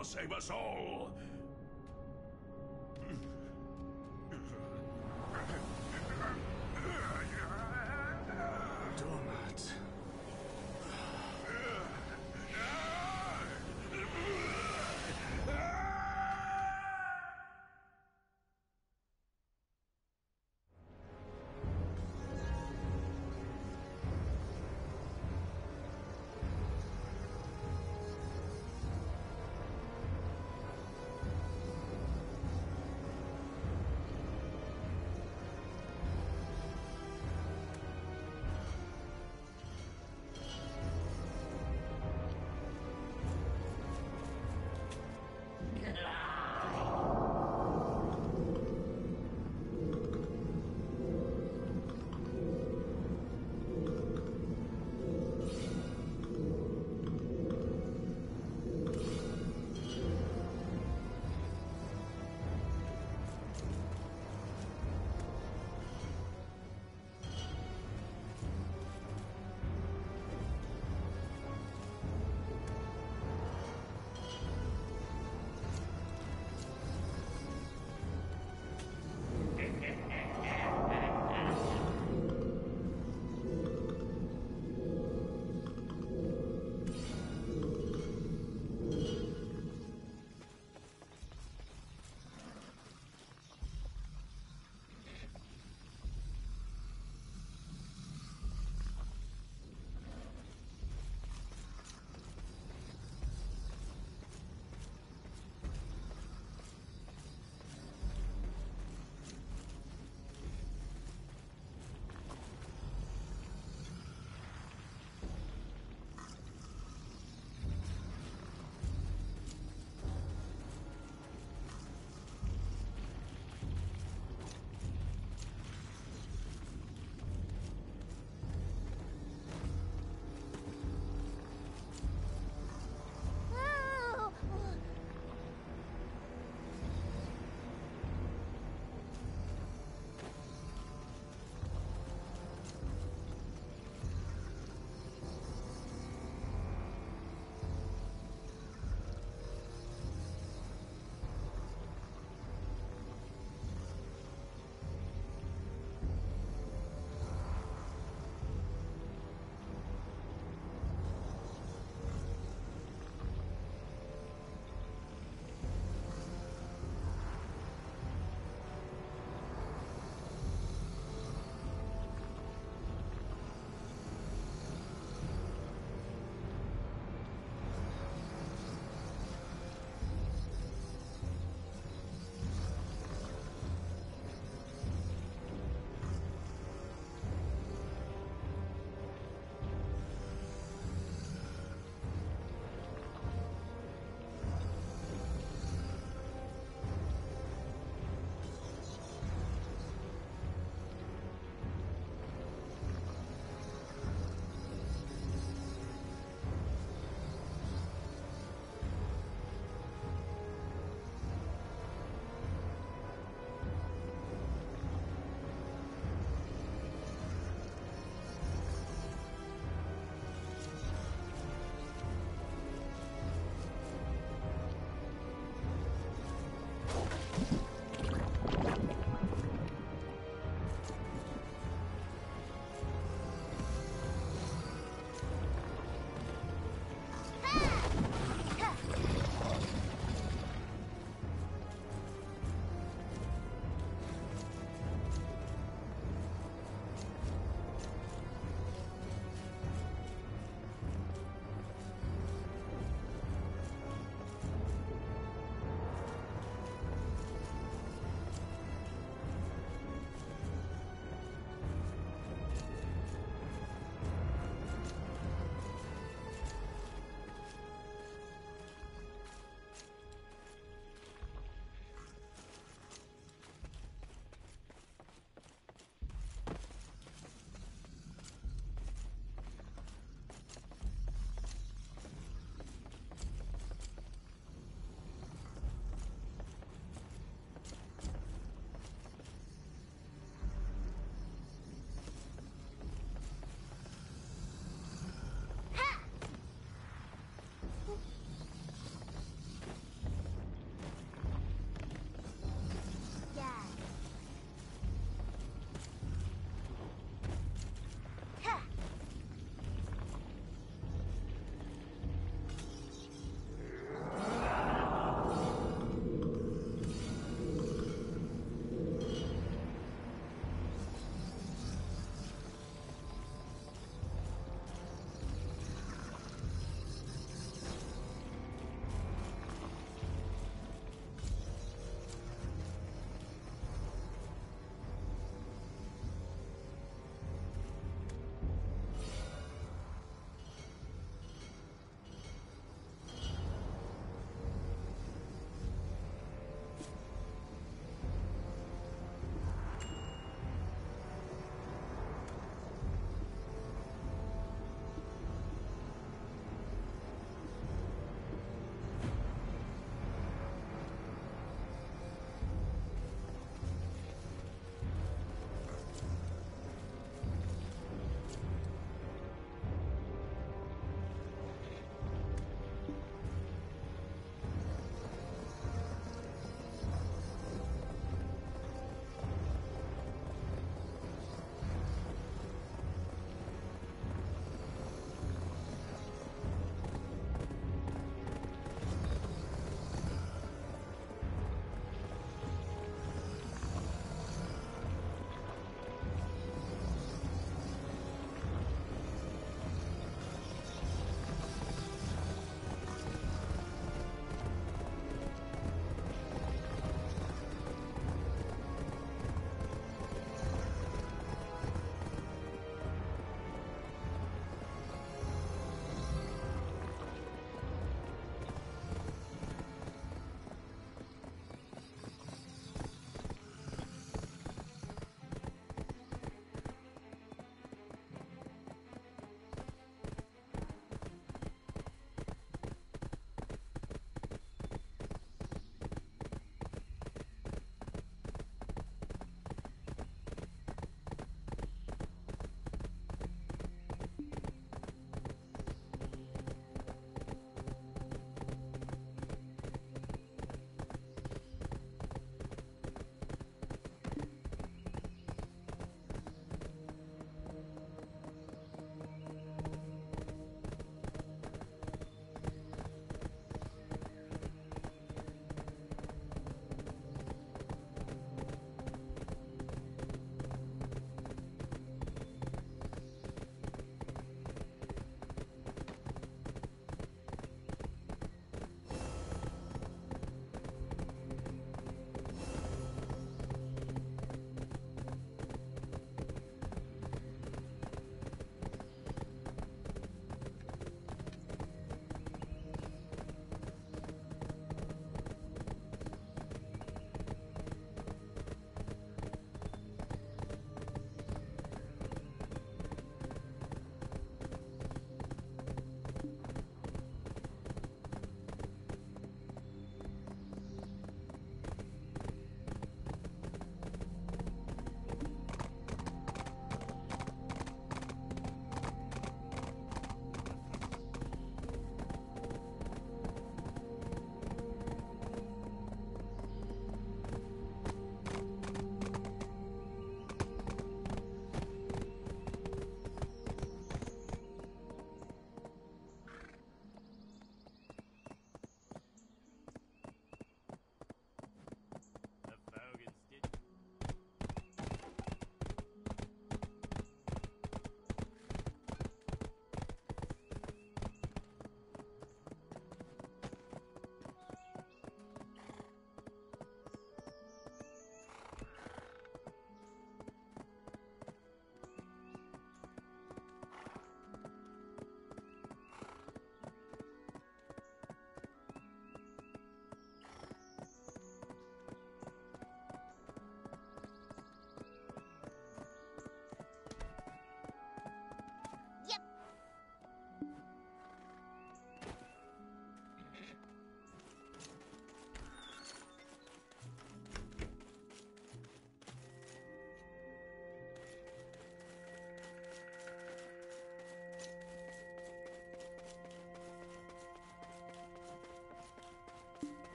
will save us all.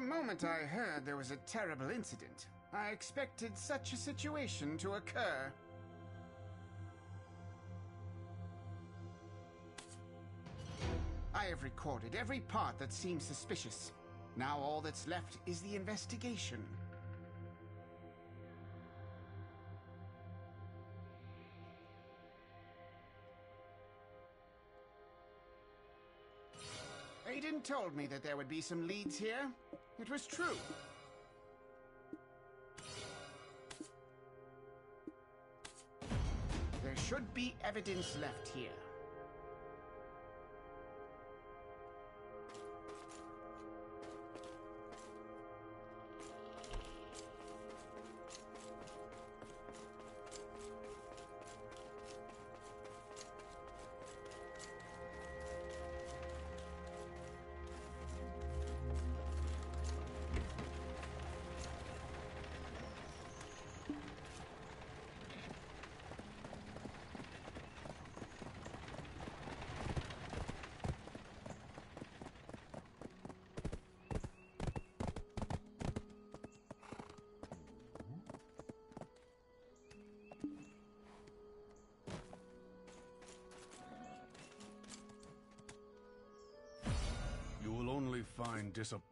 Moment I heard there was a terrible incident, I expected such a situation to occur. I have recorded every part that seems suspicious. Now all that's left is the investigation. Aiden told me that there would be some leads here. It was true. There should be evidence left here.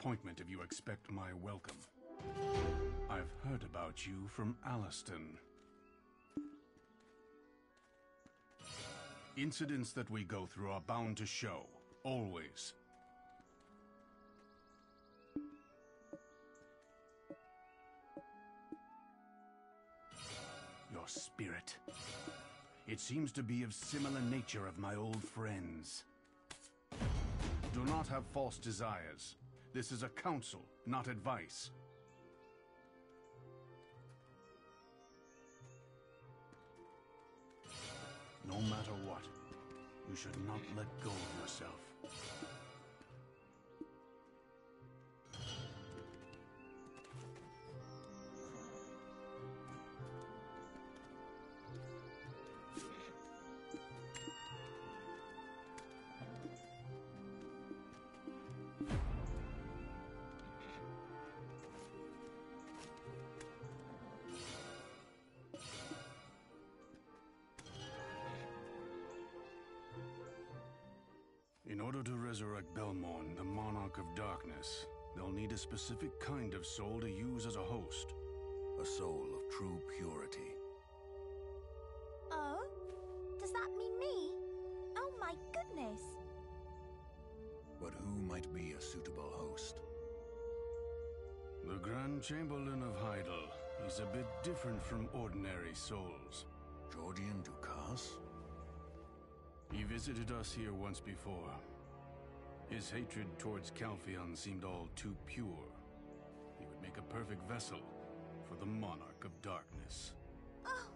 Disappointment if you expect my welcome. I've heard about you from Alustin. Incidents that we go through are bound to show, always. Your spirit. It seems to be of similar nature of my old friends. Do not have false desires. This is a counsel, not advice. No matter what, you should not let go of yourself. To resurrect Belmorn, the Monarch of Darkness, they'll need a specific kind of soul to use as a host. A soul of true purity. Oh? Does that mean me? Oh my goodness! But who might be a suitable host? The Grand Chamberlain of Heidel. He's a bit different from ordinary souls. Jordine Dukas? He visited us here once before. His hatred towards Calpheon seemed all too pure. He would make a perfect vessel for the Monarch of Darkness. Oh,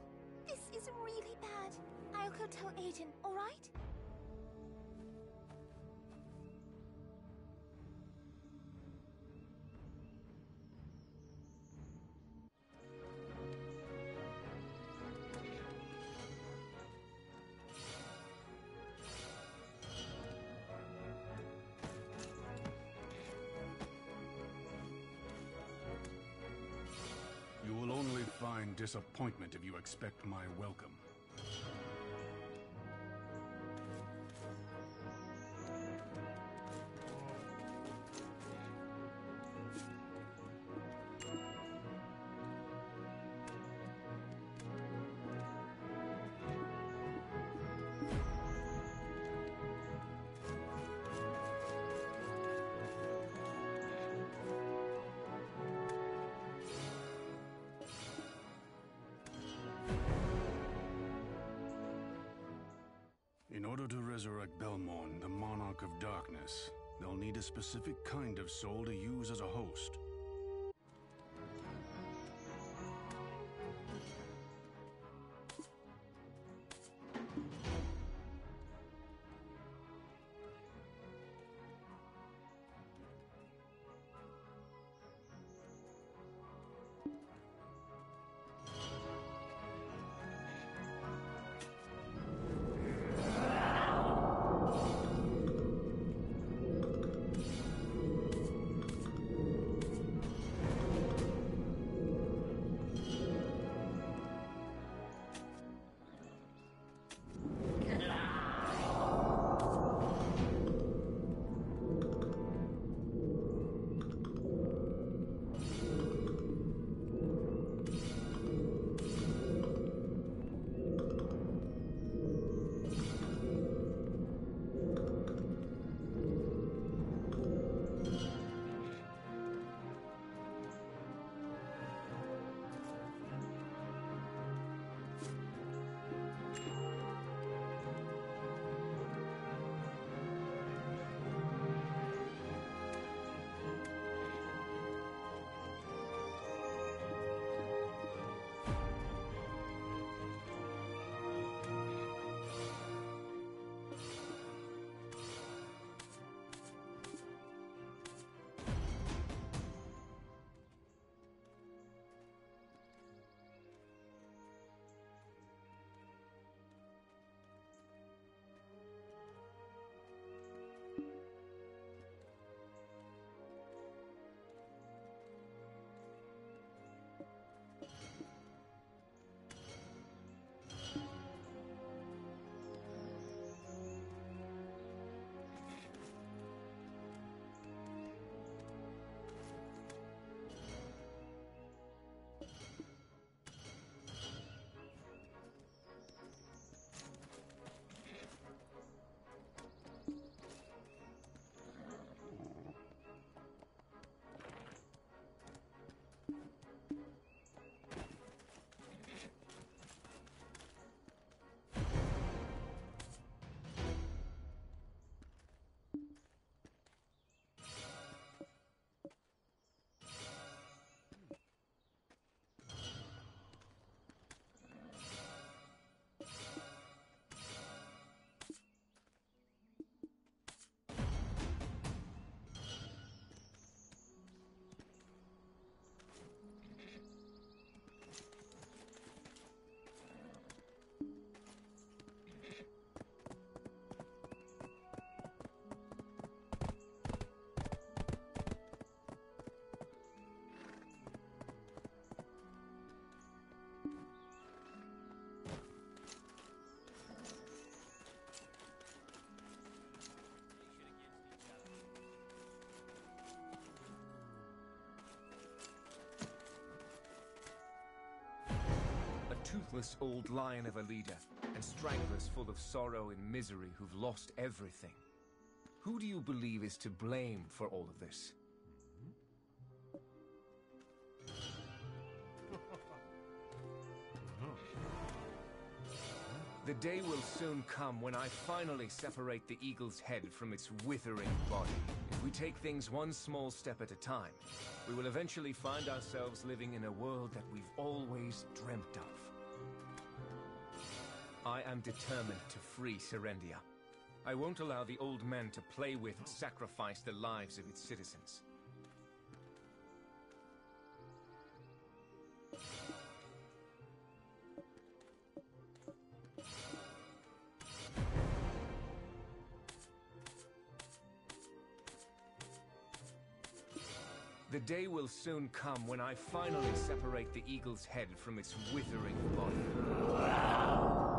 this is really bad. I'll go tell Aiden, alright? You disappointment if you expect my welcome. Specific kind of soul to use as a host. Toothless old lion of a leader, and stragglers full of sorrow and misery who've lost everything. Who do you believe is to blame for all of this? The day will soon come when I finally separate the eagle's head from its withering body. If we take things one small step at a time, we will eventually find ourselves living in a world that we've always dreamt of. I am determined to free Serendia. I won't allow the old men to play with and sacrifice the lives of its citizens. The day will soon come when I finally separate the eagle's head from its withering body.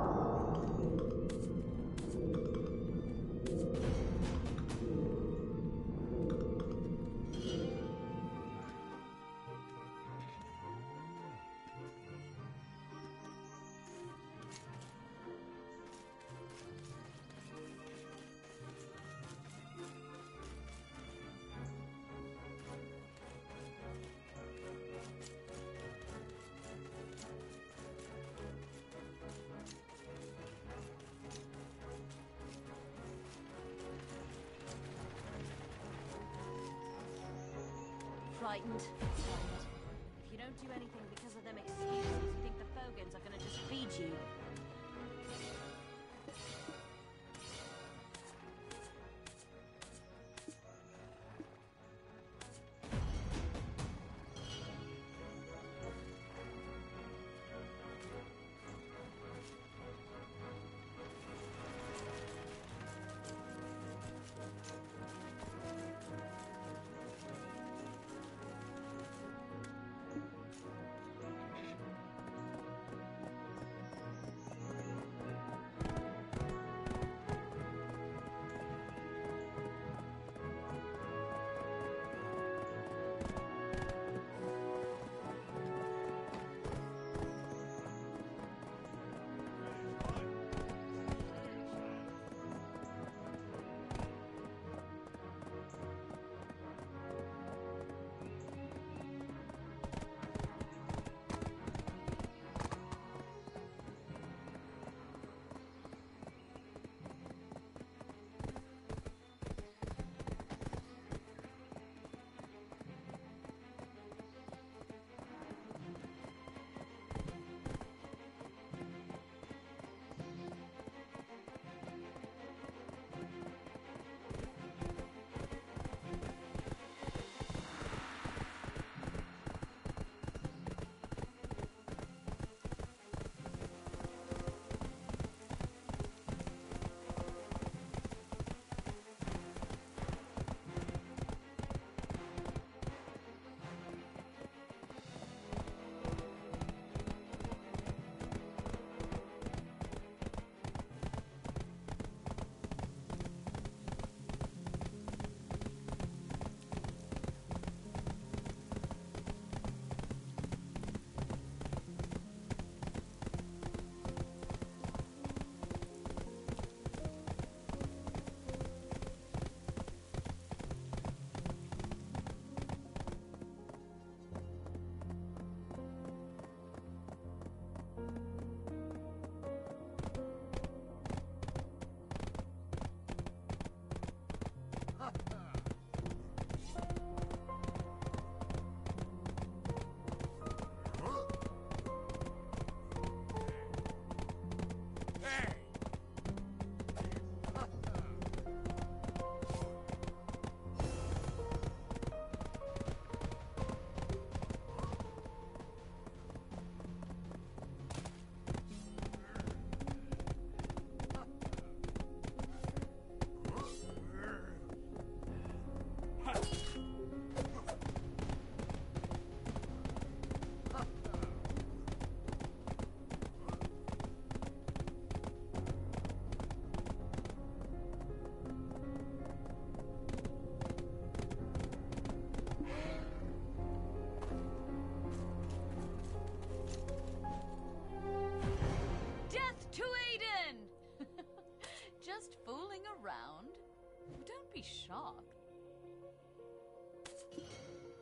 Be shocked.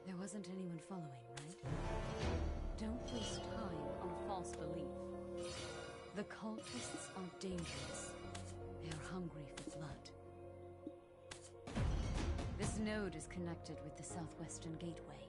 There wasn't anyone following, right? Don't waste time on false belief. The cultists are dangerous. They are hungry for blood. This node is connected with the southwestern gateway.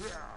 Yeah!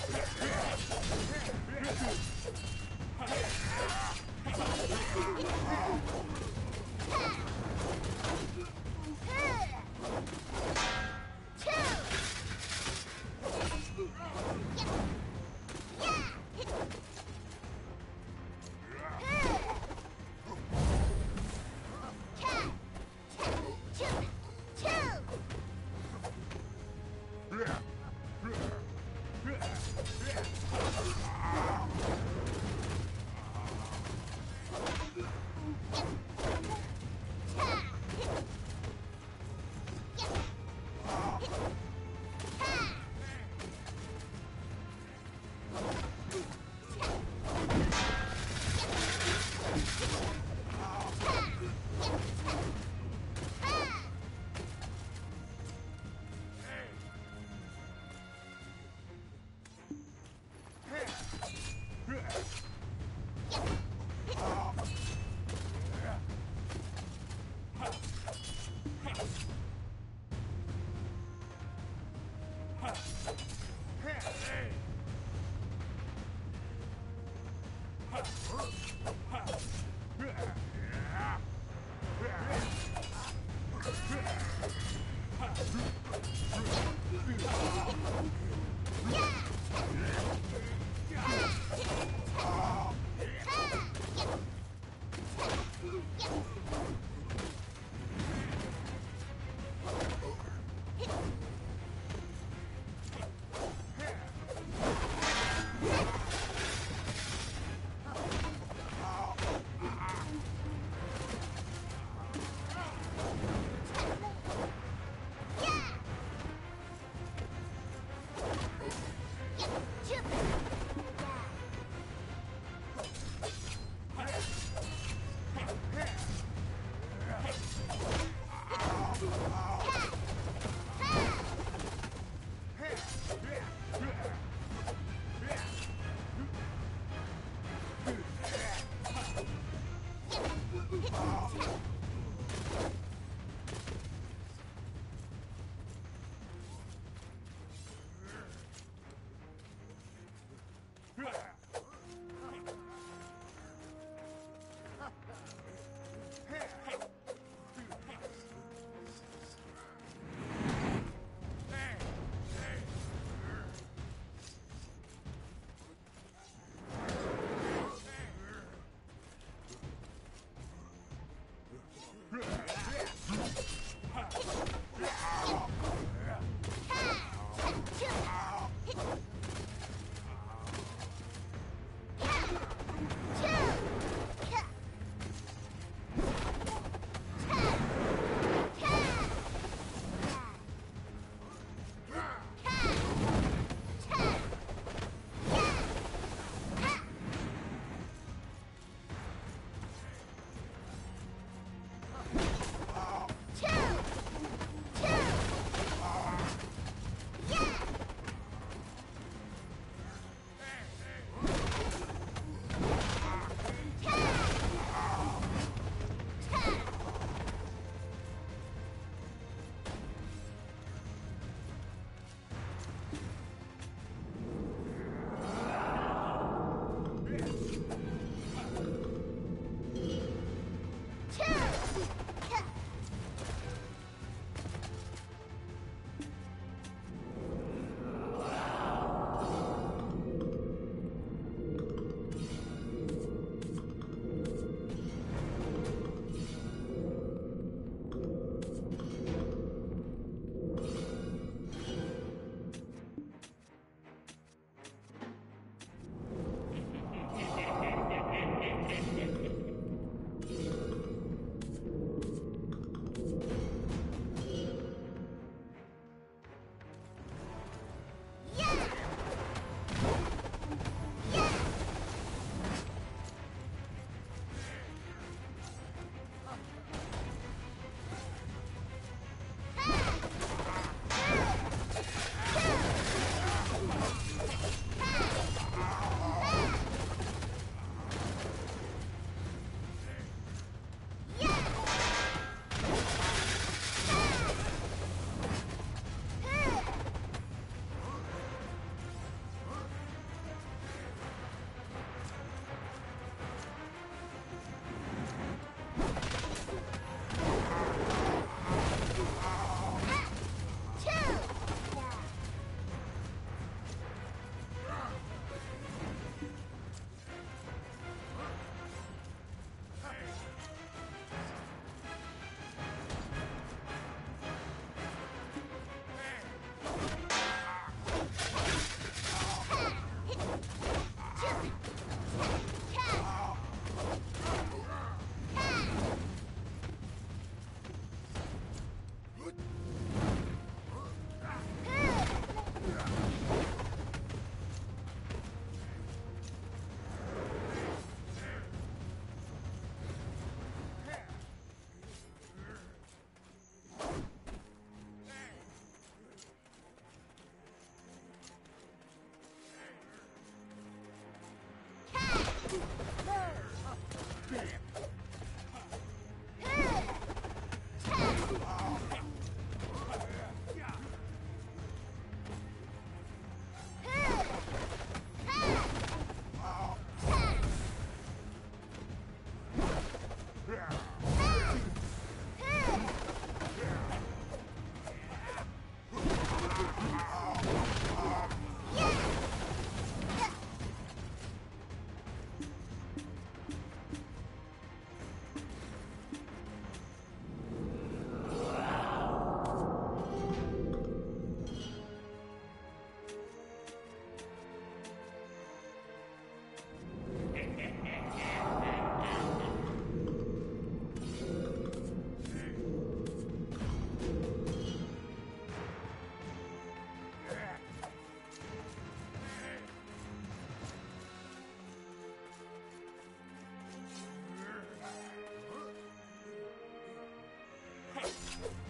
Yeah.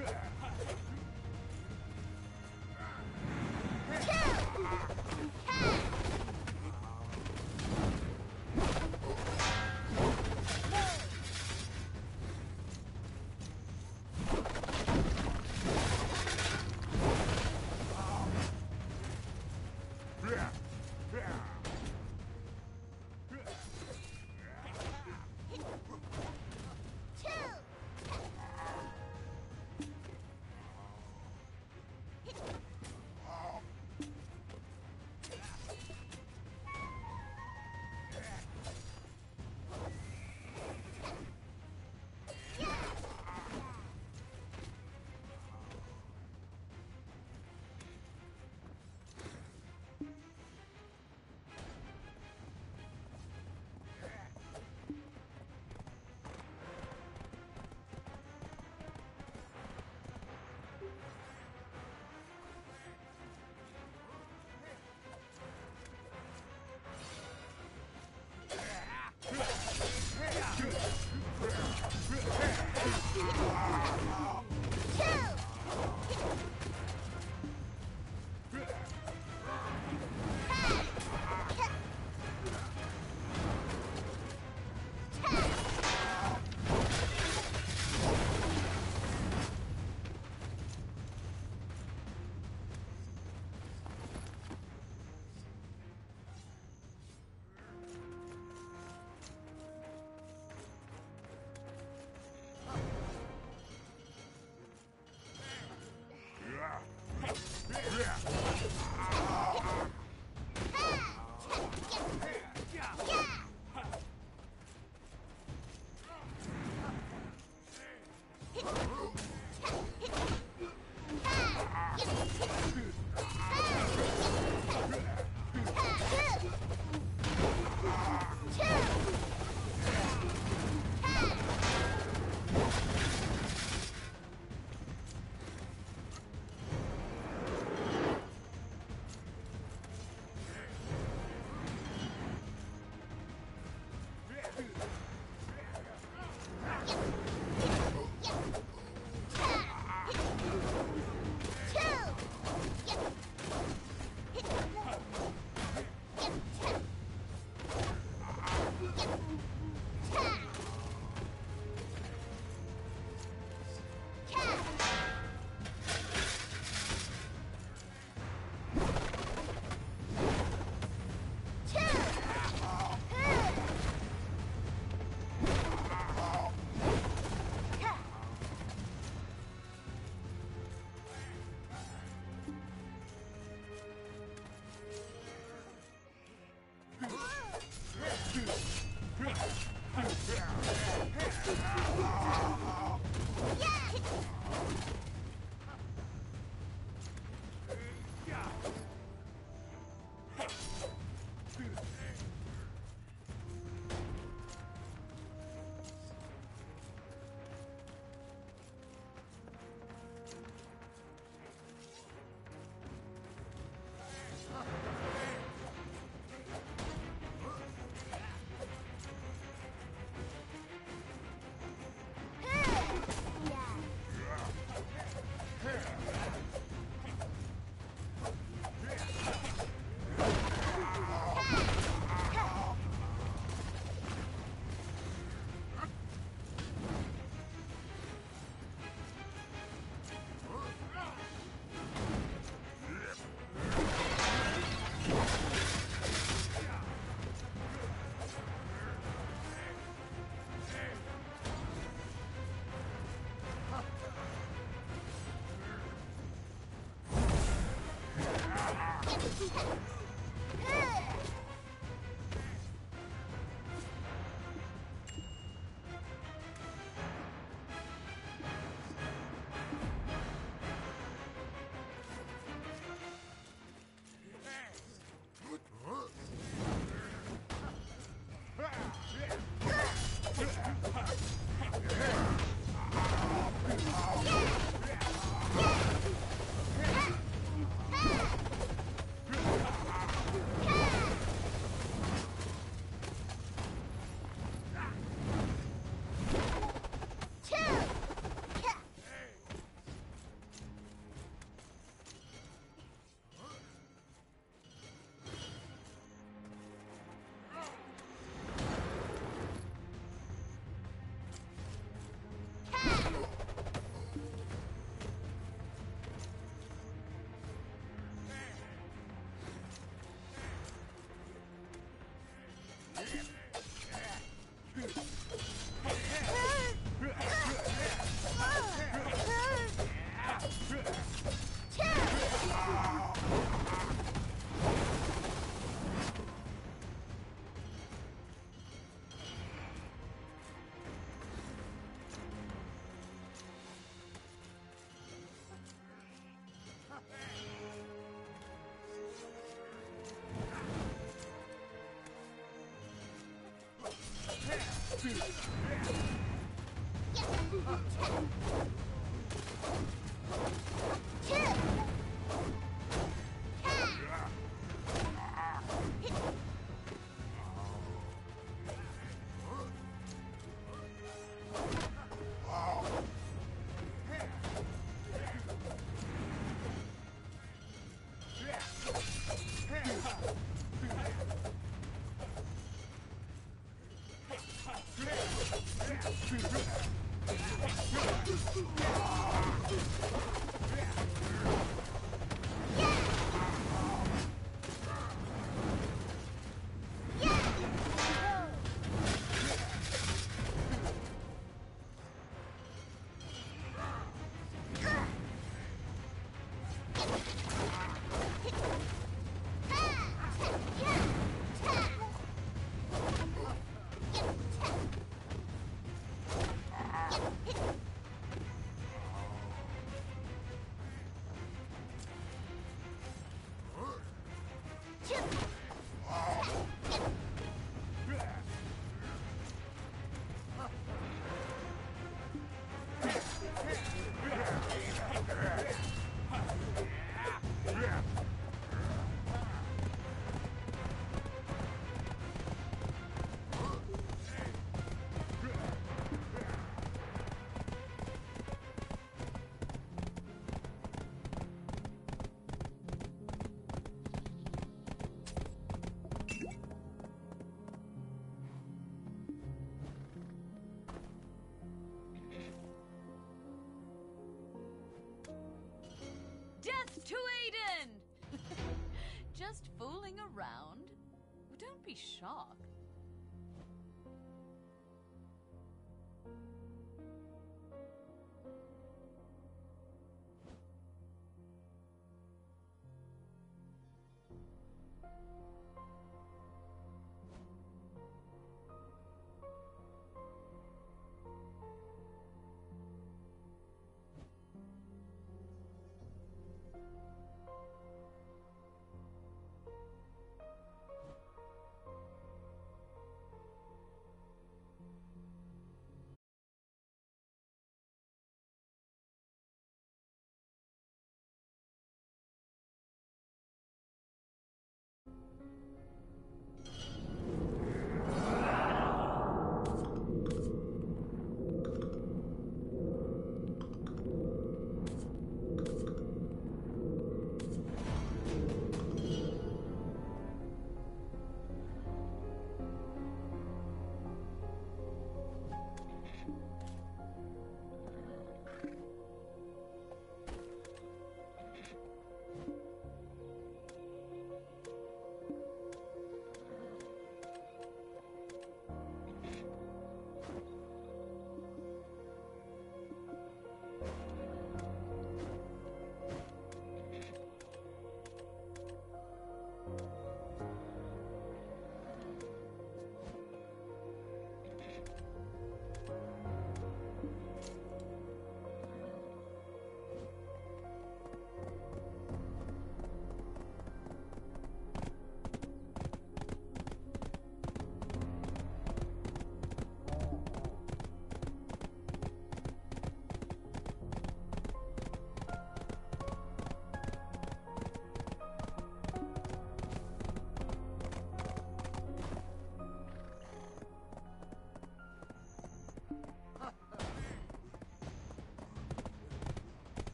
Yeah. Death to Aiden! Just fooling around? Don't be shocked. うん。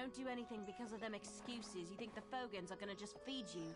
Don't do anything because of them excuses, you think the Fogans are gonna just feed you.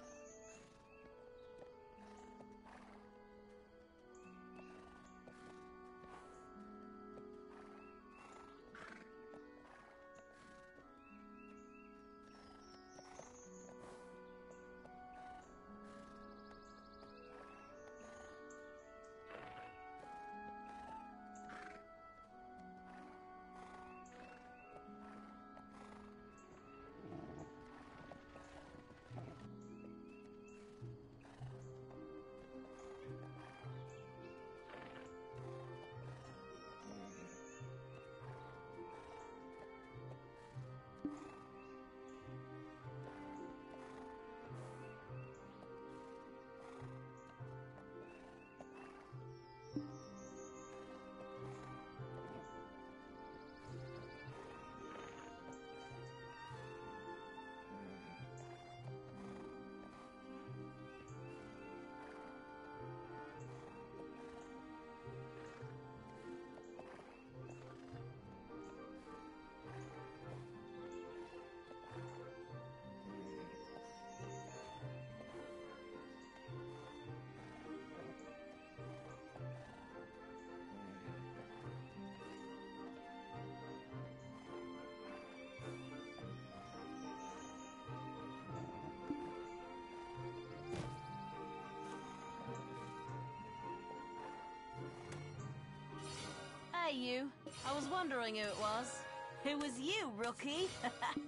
Hey, you. I was wondering who it was. Who was you, rookie?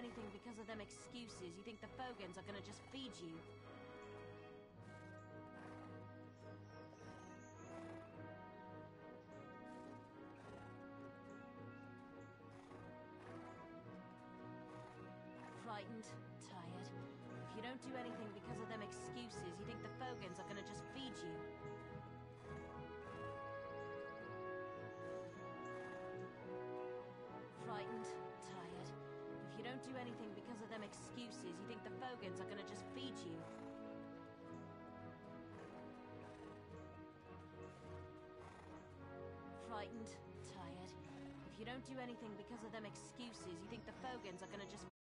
anything because of them excuses, you think the Fogans are gonna just feed you. Frightened, tired. If you don't do anything because of them excuses, you think the Fogans are gonna just feed you. Don't do anything because of them excuses, you think the Fogans are gonna just feed you. Frightened, tired. If you don't do anything because of them excuses, you think the Fogans are gonna just